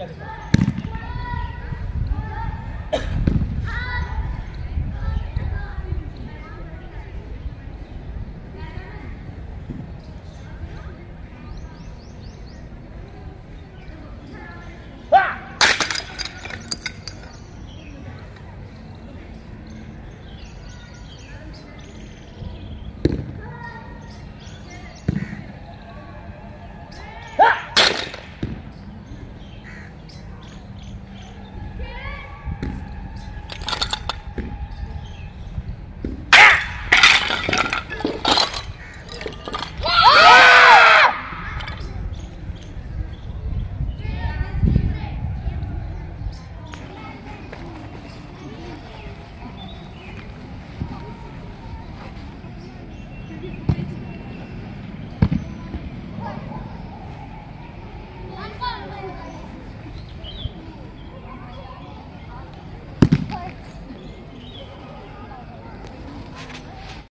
開けた。